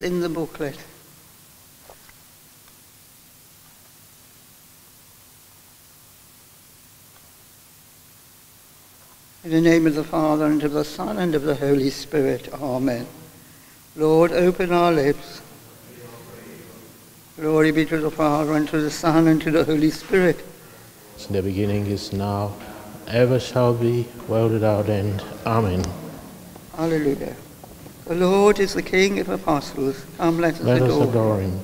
in the booklet. In the name of the Father, and of the Son, and of the Holy Spirit. Amen. Lord, open our lips. Glory be to the Father, and to the Son, and to the Holy Spirit. In the beginning is now, ever shall be, world without end. Amen. Hallelujah. The Lord is the King of apostles. Come, let us Let us adore him. adore him.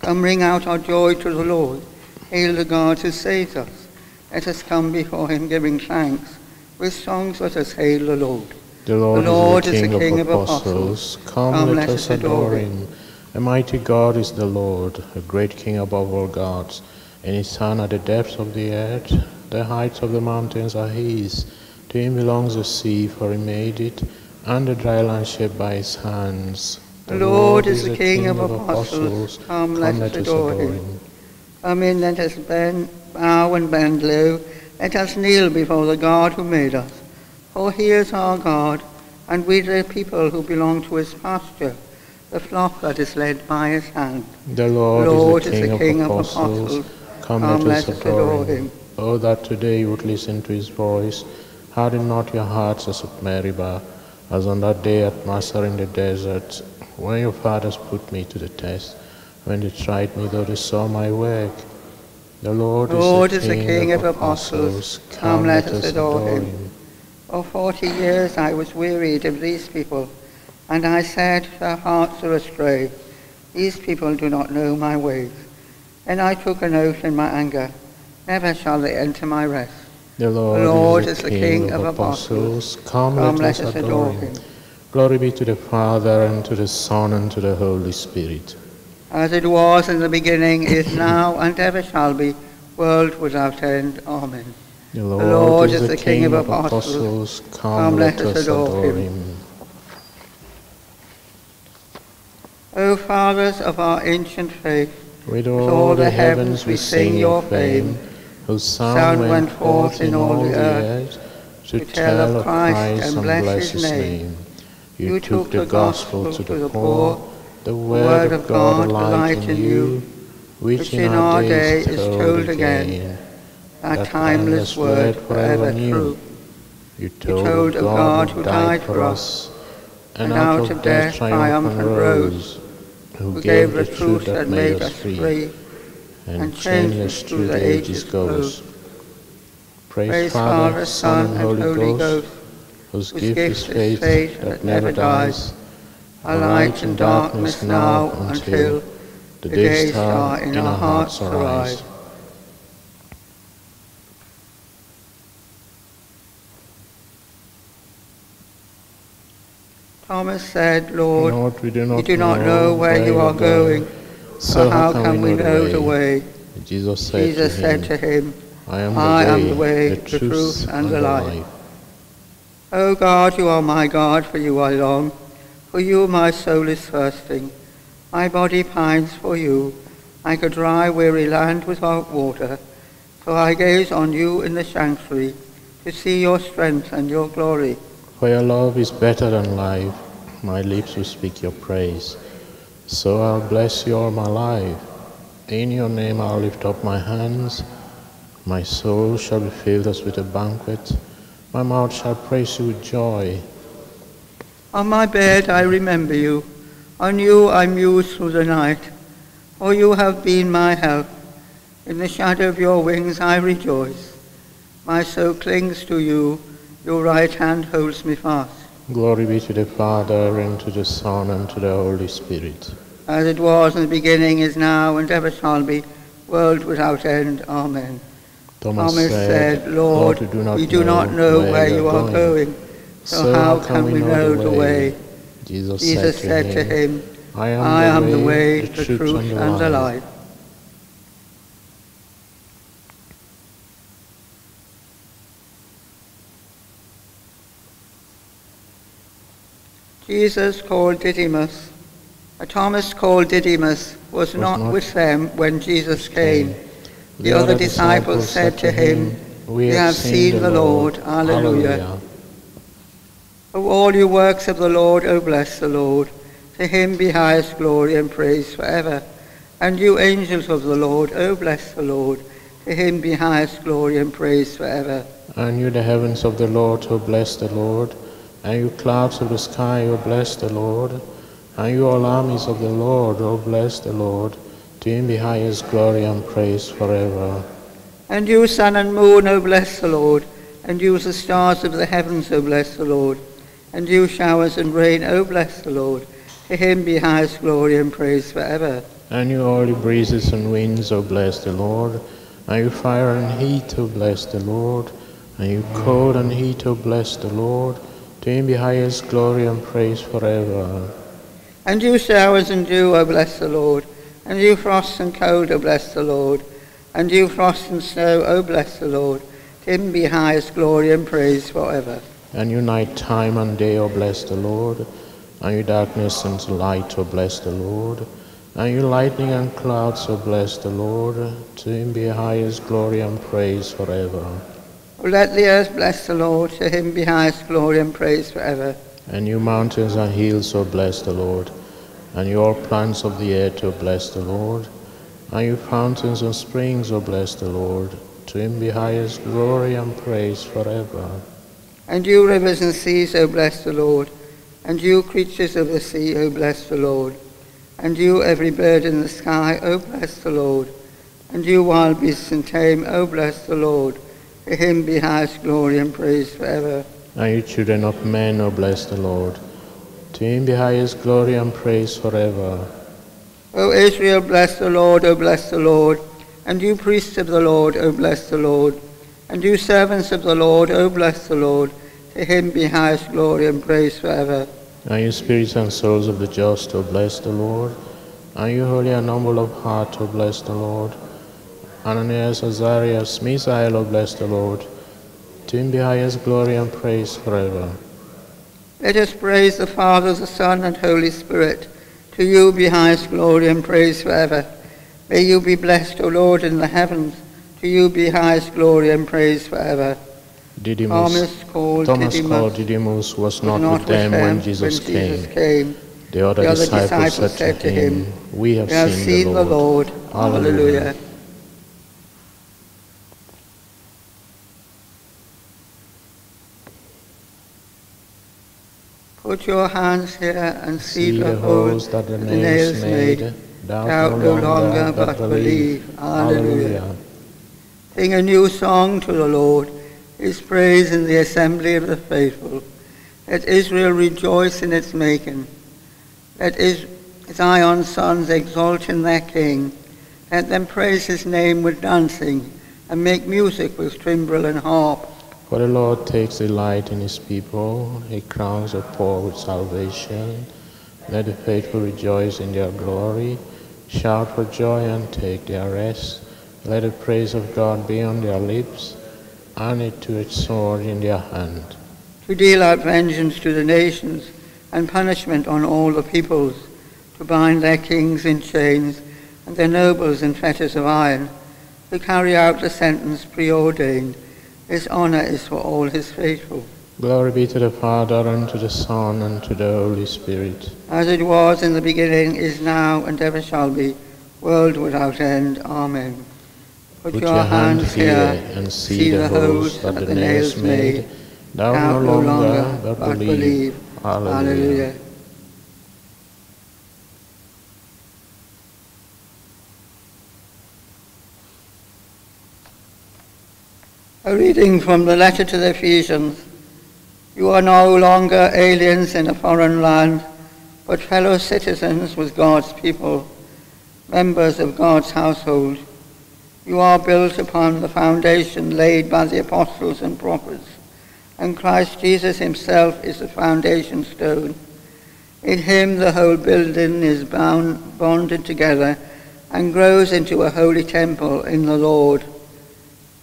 Come ring out our joy to the Lord. Hail the God who saves us. Let us come before him giving thanks. With songs let us hail the Lord. The Lord, The Lord is the King, of, apostles. Come, let, us adore him. A mighty God is the Lord, a great King above all gods. And his Son at the depths of the earth. The heights of the mountains are his. To him belongs the sea, for he made it, and the dry land shaped by his hands. The Lord is the King of apostles. Come, let us adore him. Come in, let us bend, bow and bend low. Let us kneel before the God who made us. For he is our God, and we the people who belong to his pasture, the flock that is led by his hand. The Lord, Lord is the King, of, apostles. Come, Come, let us adore him. Oh, that today you would listen to his voice. Harden not your hearts as at Meribah, as on that day at Massah in the desert, when your fathers put me to the test, when they tried me, though they saw my work. The Lord, Lord is the King, of apostles. Come, let us adore him. For forty years I was wearied of these people, and I said, Their hearts are astray. These people do not know my ways. And I took an oath in my anger. Never shall they enter my rest. The Lord, Lord is the King, of apostles. Come, Come, let us adore him. Glory be to the Father, and to the Son, and to the Holy Spirit. As it was in the beginning, is now, and ever shall be, world without end. Amen. The Lord, Lord is the King, of apostles. Come, let, us adore him. O fathers of our ancient faith, With all all the the heavens we sing your your fame, whose sound went forth in all the earth to tell of Christ and bless his name. You took the gospel to the poor, the word of God light in you, which in our day is told again. that timeless word forever true. You told of God who died for us, and out of death triumphant rose, who gave the truth that made us free, and changeless through the ages goes. Praise Father, Son, and Holy Ghost, whose gift is faith that never dies, a light in darkness now until the day star in our hearts arise. Thomas said, Lord, Lord, we do we do not know where you are going, so uh-huh, how can we know the way? And Jesus said Jesus to said him, to him, I am the I way, am the way, the, truth, truth, and the life. O God, you are my God, for you I long. For you my soul is thirsting. My body pines for you, like a dry, weary land without water. So I gaze on you in the sanctuary, to see your strength and your glory. For your love is better than life. My lips will speak your praise. So I'll bless you all my life. In your name I'll lift up my hands. My soul shall be filled as with a banquet. My mouth shall praise you with joy. On my bed I remember you. On you I muse through the night. For you have been my help. In the shadow of your wings I rejoice. My soul clings to you. Your right hand holds me fast. Glory be to the Father, and to the Son, and to the Holy Spirit. As it was in the beginning, is now, and ever shall be, world without end. Amen. Thomas, Thomas said, Lord, we do not, we do not know where you are going, so how can we know the way? Jesus, Jesus said to him, I am, I the, am way, the way, the truth, and the life. Jesus called Didymus. A Thomas called Didymus was, Was not, not with them when Jesus came. The other disciples said to him, We have seen the Lord. Alleluia. O all you works of the Lord, O bless the Lord. To him be highest glory and praise forever. And you angels of the Lord, O bless the Lord. To him be highest glory and praise forever. And you the heavens of the Lord, O bless the Lord. And you clouds of the sky, O bless the Lord. And you all armies of the Lord, O bless the Lord. To him be highest glory and praise forever. And you sun and moon, O bless the Lord. And you the stars of the heavens, O bless the Lord. And you showers and rain, O bless the Lord. To him be highest glory and praise forever. And you all the breezes and winds, O bless the Lord. And you fire and heat, O bless the Lord. And you cold and heat, O bless the Lord. To him be highest glory and praise forever. And you showers and dew, O bless the Lord. And you frost and cold, O bless the Lord. And you frost and snow, O bless the Lord. To him be highest glory and praise forever. And you night time and day, O bless the Lord. And you darkness and light, O bless the Lord. And you lightning and clouds, O bless the Lord. To him be highest glory and praise forever. Let the earth bless the Lord. To him be highest glory and praise forever. And you mountains and hills, O bless the Lord. And you all plants of the earth, O bless the Lord. And you fountains and springs, O bless the Lord. To him be highest glory and praise forever. And you rivers and seas, O bless the Lord. And you creatures of the sea, O bless the Lord. And you every bird in the sky, O bless the Lord. And you wild beasts and tame, O bless the Lord. To him be highest glory and praise forever. And you children of men, O bless the Lord. To him be highest glory and praise forever. O Israel, bless the Lord, O bless the Lord. And you priests of the Lord, O bless the Lord. And you servants of the Lord, O bless the Lord. To him be highest glory and praise forever. And you spirits and souls of the just, O bless the Lord. And you holy and humble of heart, O bless the Lord. Ananias, Azarias, Misael, O bless the Lord. To him be highest glory and praise forever. Let us praise the Father, the Son, and Holy Spirit. To you be highest glory and praise forever. May you be blessed, O Lord, in the heavens. To you be highest glory and praise forever. Didymus, Thomas called Thomas Didymus called Didymus was was not, with them when Jesus came. came. The other, The other disciples, disciples said to him, We have We have seen, the Lord. Hallelujah. Put your hands here and see, See the holes that the nails made. Doubt Doubt no longer, but believe. Hallelujah. Sing a new song to the Lord, his praise in the assembly of the faithful. Let Israel rejoice in its making. Let Zion's sons exult in their king. Let them praise his name with dancing and make music with timbrel and harp. For the Lord takes delight in his people. He crowns the poor with salvation. Let the faithful rejoice in their glory. Shout for joy and take their rest. Let the praise of God be on their lips and a two-edged sword in their hand. to deal out vengeance to the nations and punishment on all the peoples, to bind their kings in chains and their nobles in fetters of iron, to carry out the sentence preordained. His honor is for all his faithful. Glory be to the Father, and to the Son, and to the Holy Spirit. As it was in the beginning, is now, and ever shall be, world without end. Amen. Put, Put your hand here and see the holes that the nails made. Thou no longer, but believe. Hallelujah. Hallelujah. A reading from the letter to the Ephesians. You are no longer aliens in a foreign land, but fellow citizens with God's people, members of God's household. You are built upon the foundation laid by the apostles and prophets, and Christ Jesus himself is the foundation stone. In him the whole building is bound, bonded together and grows into a holy temple in the Lord.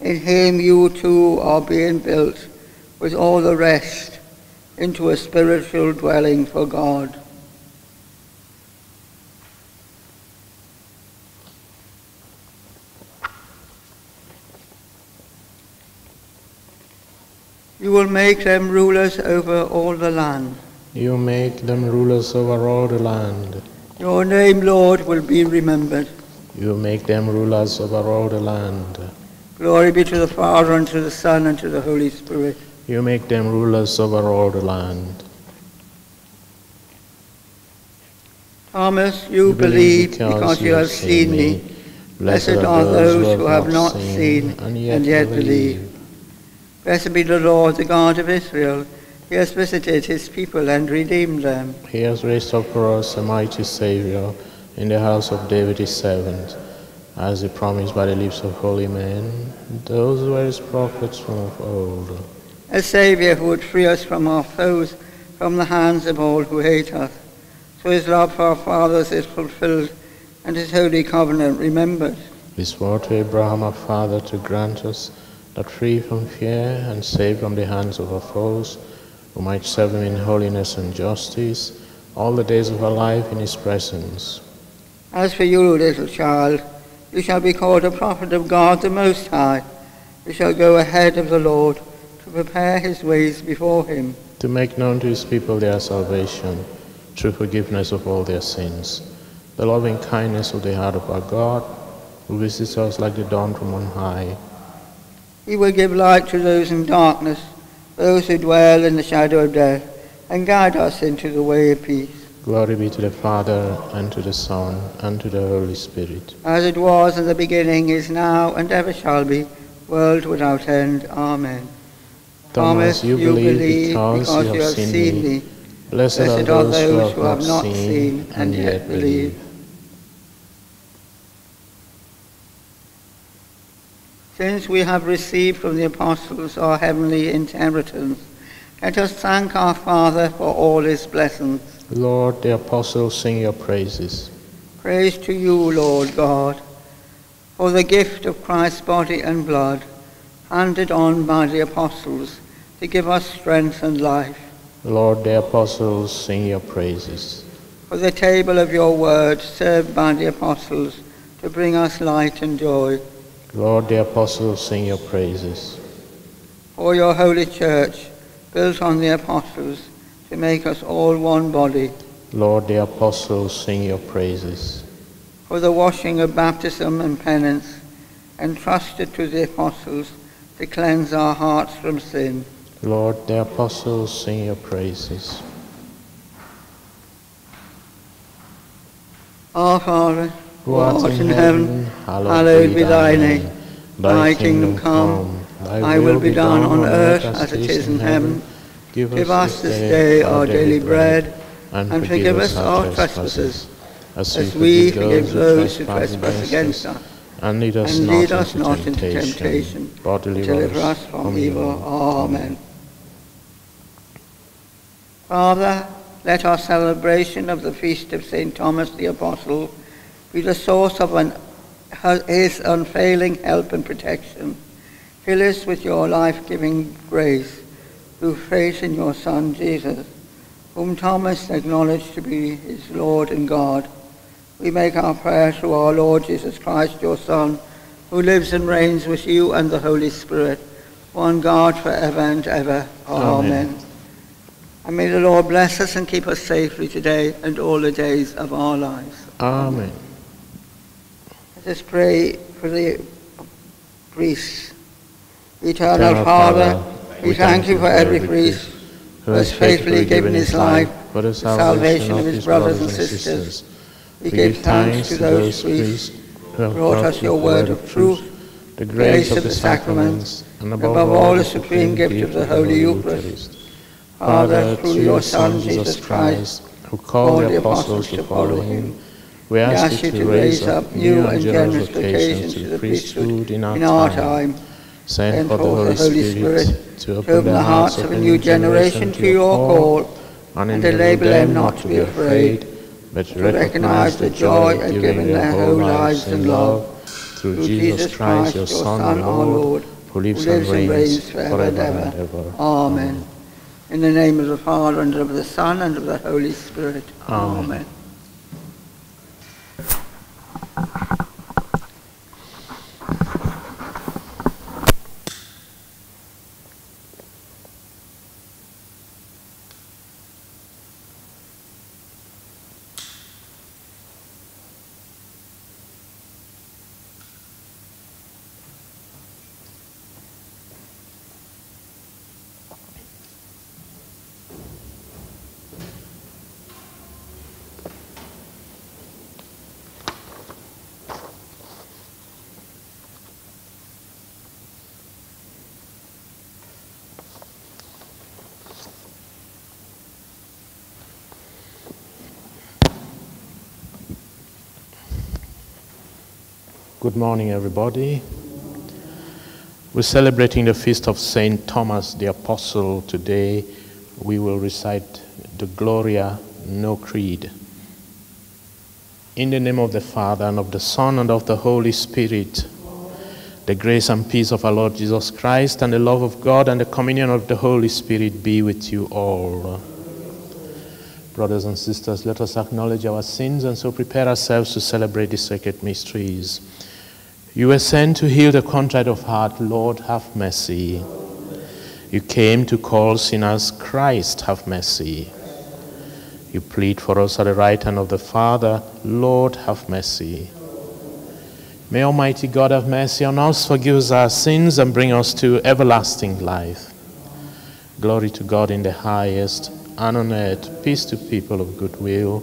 In him you too are being built with all the rest into a spiritual dwelling for God. You will make them rulers over all the land. You make them rulers over all the land. Your name, Lord, will be remembered. You make them rulers over all the land. Glory be to the Father, and to the Son, and to the Holy Spirit. You make them rulers over all the land. Thomas, you, believe because you have seen me. Blessed are those who have not seen and yet believe. Blessed be the Lord, the God of Israel. He has visited his people and redeemed them. He has raised up for us a mighty Savior in the house of David his servant, as he promised by the lips of holy men, those were his prophets from of old. A Savior who would free us from our foes, from the hands of all who hate us. So his love for our fathers is fulfilled, and his holy covenant remembered. We swore to Abraham our father to grant us that free from fear and safe from the hands of our foes, we might serve him in holiness and justice all the days of our life in his presence. As for you, little child, you shall be called a prophet of God the Most High. You shall go ahead of the Lord to prepare his ways before him. To make known to his people their salvation through forgiveness of all their sins. The loving kindness of the heart of our God, who visits us like the dawn from on high. He will give light to those in darkness, those who dwell in the shadow of death, and guide us into the way of peace. Glory be to the Father, and to the Son, and to the Holy Spirit. As it was in the beginning, is now, and ever shall be, world without end. Amen. Thomas, you, believe because, you have seen me. Blessed, are those who have not seen and yet believe. Since we have received from the apostles our heavenly inheritance, let us thank our Father for all his blessings. Lord, the apostles sing your praises. Praise to you, Lord God, for the gift of Christ's body and blood, handed on by the apostles to give us strength and life. Lord, the apostles sing your praises. For the table of your word served by the apostles to bring us light and joy. Lord, the apostles sing your praises. For your holy church, built on the apostles, to make us all one body. Lord, the apostles sing your praises. For the washing of baptism and penance, entrusted to the apostles to cleanse our hearts from sin. Lord, the apostles sing your praises. Our Father, who art in heaven, hallowed be thy name. Thy kingdom come, thy will be done on earth as it is in heaven. Give us this day our daily bread, and forgive us our trespasses, as we forgive those who trespass against us. And lead us And not lead us into not into temptation, but deliver us us from evil. Amen. Father, let our celebration of the feast of St. Thomas the Apostle be the source of an, his unfailing help and protection. Fill us with your life-giving grace through faith in your Son, Jesus, whom Thomas acknowledged to be his Lord and God. We make our prayer through our Lord Jesus Christ, your Son, who lives and reigns with you and the Holy Spirit, one God forever and ever. Amen. Amen. And may the Lord bless us and keep us safely today and all the days of our lives. Amen. Let us pray for the priests. Eternal Eternal Father, Father, we thank you for every priest who has faithfully given his life for the salvation of his brothers and sisters. We give thanks to those priests who have brought us your word of truth, the grace of the sacraments, and above all the supreme gift of the Holy Eucharist. Father, through your Son, Jesus Christ, who called the apostles to follow him, we ask you to raise up new and generous vocations to the priesthood in our in our time. Send for the Holy Spirit Spirit to to open the hearts of a new generation to your call, and enable them not to be afraid, but to recognize the joy of giving their whole lives in love through Jesus Christ, your Son, our Lord, who lives and reigns forever and ever. Amen. In the name of the Father, and of the Son, and of the Holy Spirit. Amen. Good morning, everybody. We're celebrating the feast of Saint Thomas the Apostle today. We will recite the Gloria, no creed. In the name of the Father, and of the Son, and of the Holy Spirit, the grace and peace of our Lord Jesus Christ, and the love of God, and the communion of the Holy Spirit be with you all. Brothers and sisters, let us acknowledge our sins and so prepare ourselves to celebrate the sacred mysteries. You were sent to heal the contrite of heart. Lord, have mercy. You came to call sinners. Christ, have mercy. You plead for us at the right hand of the Father. Lord, have mercy. May Almighty God have mercy on us, forgive us our sins, and bring us to everlasting life. Glory to God in the highest, and on earth peace to people of good will.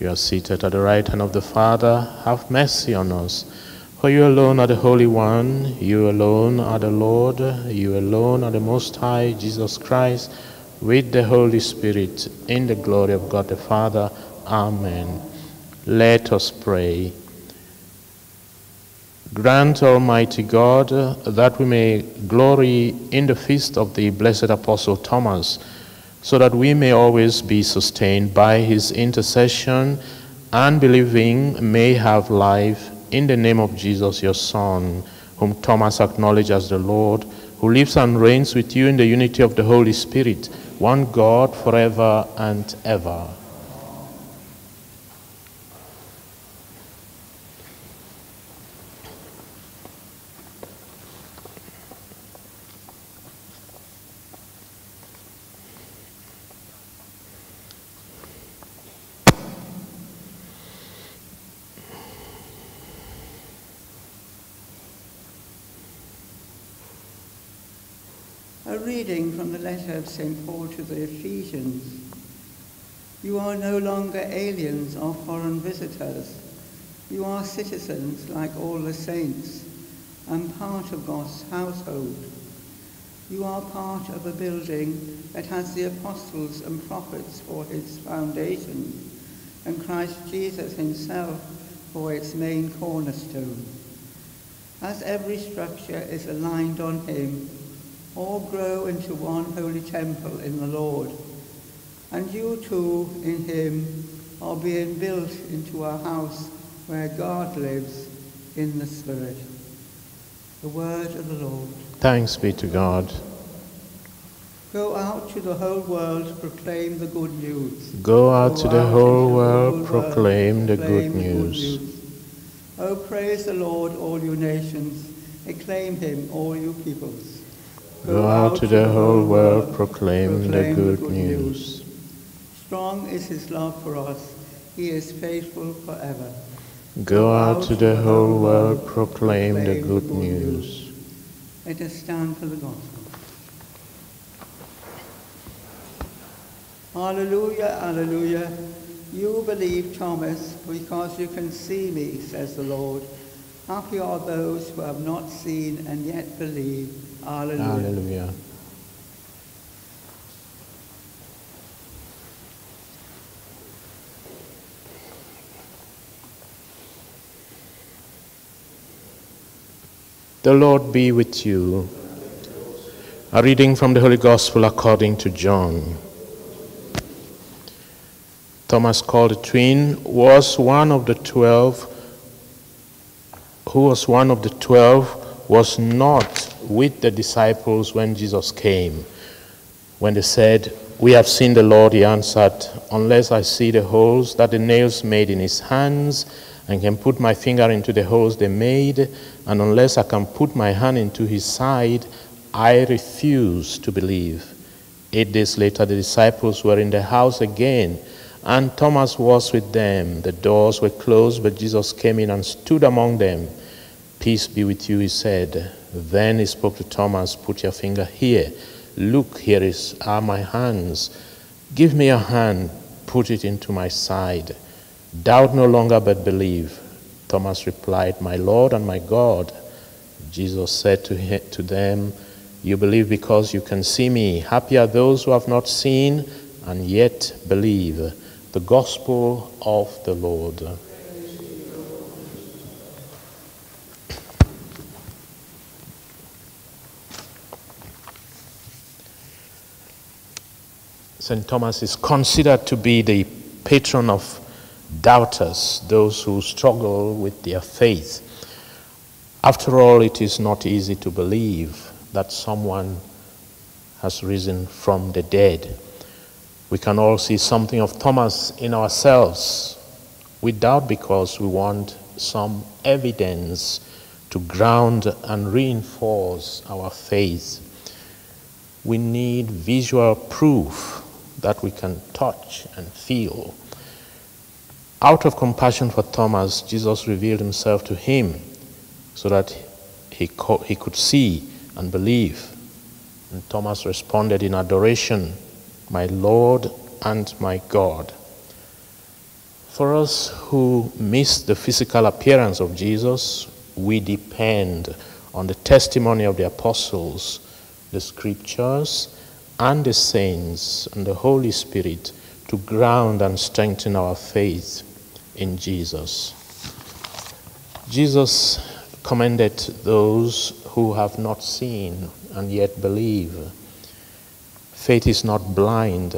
You are seated at the right hand of the Father. Have mercy on us. For you alone are the Holy One. You alone are the Lord. You alone are the Most High, Jesus Christ, with the Holy Spirit, in the glory of God the Father. Amen. Let us pray. Grant, Almighty God, that we may glory in the feast of the blessed Apostle Thomas so that we may always be sustained by his intercession and believing may have life in the name of Jesus, your Son, whom Thomas acknowledged as the Lord, who lives and reigns with you in the unity of the Holy Spirit, one God forever and ever. Reading from the letter of St. Paul to the Ephesians. You are no longer aliens or foreign visitors. You are citizens like all the saints and part of God's household. You are part of a building that has the apostles and prophets for its foundation and Christ Jesus himself for its main cornerstone. As every structure is aligned on him, all grow into one holy temple in the Lord. And you too, in him, are being built into a house where God lives in the Spirit. The word of the Lord. Thanks be to God. Go out to the whole world, proclaim the good news. Go out to the out whole world, whole proclaim the proclaim good news. Oh, praise the Lord, all you nations. Acclaim him, all you peoples. Go out to the whole world, proclaim the good news. Strong is his love for us. He is faithful forever. Go out to the whole world, proclaim the good news. Let us stand for the gospel. Hallelujah, hallelujah. You believe, Thomas, because you can see me, says the Lord. Happy are those who have not seen and yet believe. Hallelujah. Hallelujah. The Lord be with you. A reading from the Holy Gospel according to John. Thomas, called the twin, was one of the twelve, who was one of the twelve, was not with the disciples when Jesus came. When they said, We have seen the Lord, he answered, Unless I see the holes that the nails made in his hands, and can put my finger into the holes they made, and unless I can put my hand into his side, I refuse to believe. Eight days later, the disciples were in the house again, and Thomas was with them. The doors were closed, but Jesus came in and stood among them. Peace be with you, he said. Then he spoke to Thomas, Put your finger here. Look, here is, are my hands. Give me your hand, put it into my side. Doubt no longer, but believe. Thomas replied, My Lord and my God. Jesus said to, him, to them, You believe because you can see me. Happy are those who have not seen and yet believe. The gospel of the Lord. St. Thomas is considered to be the patron of doubters, those who struggle with their faith. After all, it is not easy to believe that someone has risen from the dead. We can all see something of Thomas in ourselves. We doubt because we want some evidence to ground and reinforce our faith. We need visual proof that we can touch and feel. Out of compassion for Thomas, Jesus revealed himself to him so that he, he could see and believe. And Thomas responded in adoration, My Lord and my God. For us who miss the physical appearance of Jesus, we depend on the testimony of the apostles, the scriptures, and the saints and the Holy Spirit to ground and strengthen our faith in Jesus. Jesus commended those who have not seen and yet believe. Faith is not blind.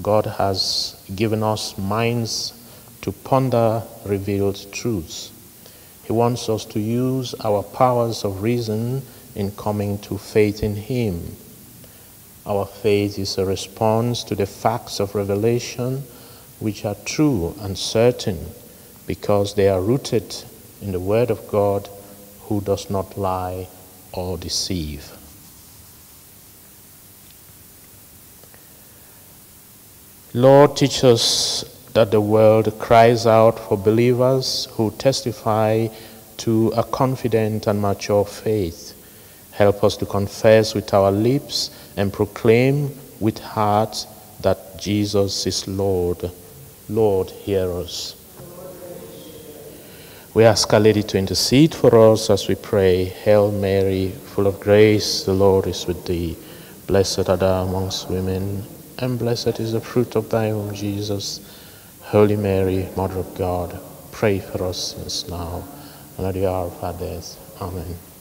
God has given us minds to ponder revealed truths. He wants us to use our powers of reason in coming to faith in Him our faith is a response to the facts of revelation, which are true and certain because they are rooted in the Word of God, who does not lie or deceive. Lord, teach us that the world cries out for believers who testify to a confident and mature faith. Help us to confess with our lips and proclaim with heart that Jesus is Lord. Lord, hear us. We ask Our Lady to intercede for us as we pray. Hail Mary, full of grace, the Lord is with thee. Blessed art thou amongst women, and blessed is the fruit of thy womb, Jesus. Holy Mary, Mother of God, pray for us since now and at the hour of our death. Amen.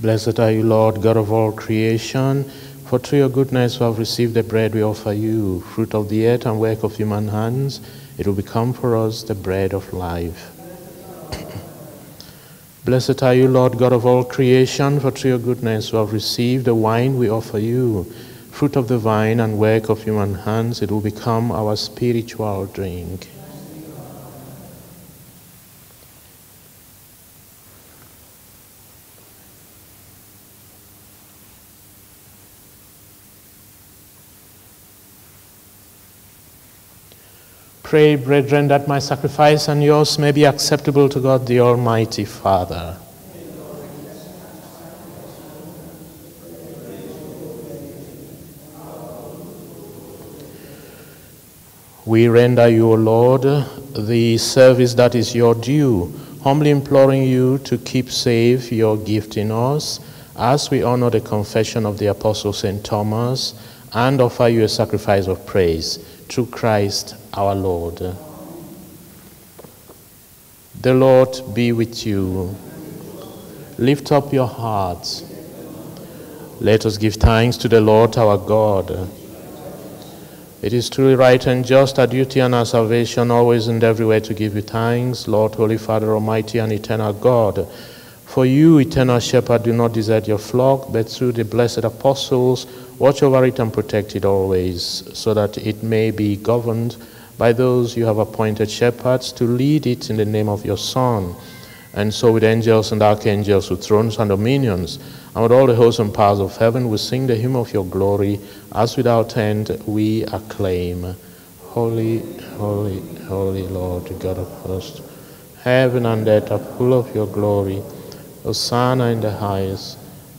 Blessed are you, Lord, God of all creation. For through your goodness we have received the bread we offer you, fruit of the earth and work of human hands. It will become for us the bread of life. Blessed are you, Lord, God of all creation. For through your goodness we have received the wine we offer you, fruit of the vine and work of human hands. It will become our spiritual drink. Pray, brethren, that my sacrifice and yours may be acceptable to God the Almighty Father. We render you, O Lord, the service that is your due, humbly imploring you to keep safe your gift in us as we honor the confession of the Apostle St. Thomas and offer you a sacrifice of praise through Christ our Lord. The Lord be with you. Lift up your hearts. Let us give thanks to the Lord our God. It is truly right and just, our duty and our salvation, always and everywhere to give you thanks, Lord, Holy Father, Almighty and eternal God. For you, eternal shepherd, do not desert your flock, but through the blessed apostles, watch over it and protect it always, so that it may be governed by those you have appointed shepherds to lead it in the name of your Son. And so, with angels and archangels, with thrones and dominions, and with all the hosts and powers of heaven, we sing the hymn of your glory, as without end we acclaim. Holy, holy, holy Lord, God of hosts, heaven and earth are full of your glory. Hosanna in the highest.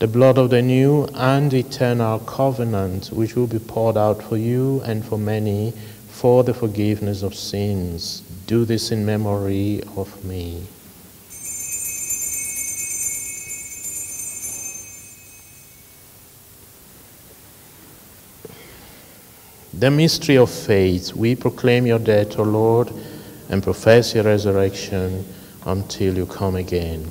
the blood of the new and eternal covenant, which will be poured out for you and for many for the forgiveness of sins. Do this in memory of me. The mystery of faith. We proclaim your death, O Lord, and profess your resurrection until you come again.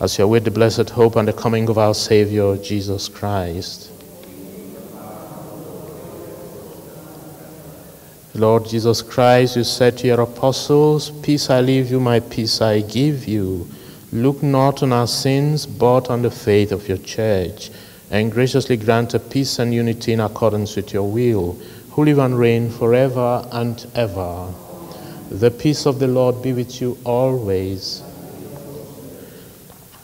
as you await the blessed hope and the coming of our Savior, Jesus Christ. Lord Jesus Christ, you said to your apostles, Peace I leave you, my peace I give you. Look not on our sins, but on the faith of your church and graciously grant a peace and unity in accordance with your will, who live and reign forever and ever. The peace of the Lord be with you always.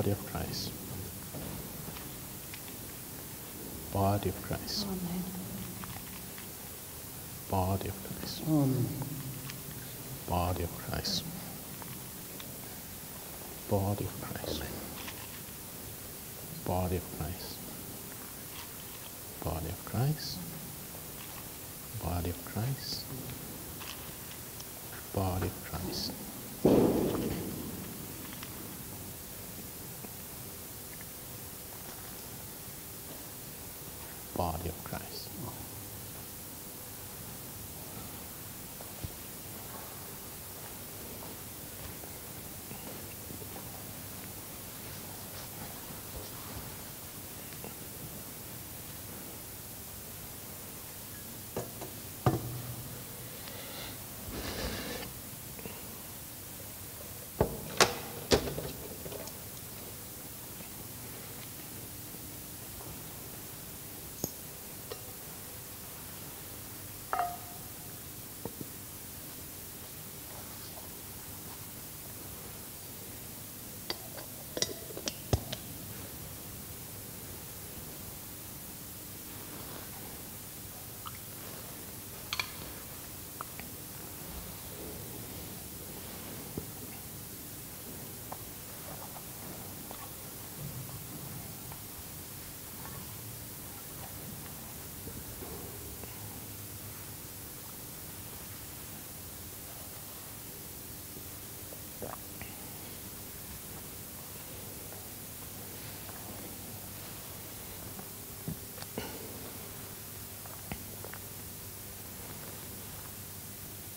body of Christ. Body of Christ. Amen. Body of Christ. Amen. Body of Christ. Body of Christ. Amen. Body of Christ. Body of Christ. Body of Christ. Body of Christ.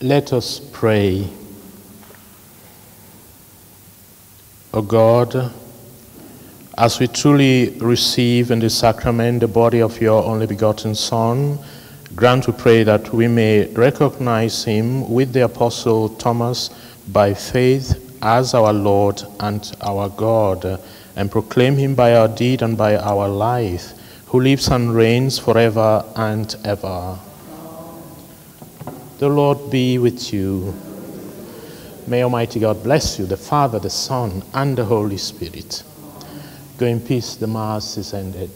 Let us pray. O God, as we truly receive in the sacrament the body of your only begotten Son, grant, we pray, that we may recognize him with the Apostle Thomas by faith as our Lord and our God, and proclaim him by our deed and by our life, who lives and reigns forever and ever. The Lord be with you. May Almighty God bless you, the Father, the Son, and the Holy Spirit. Go in peace, the Mass is ended.